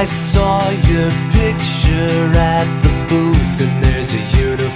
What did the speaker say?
I saw your picture at the booth, and there's a universe.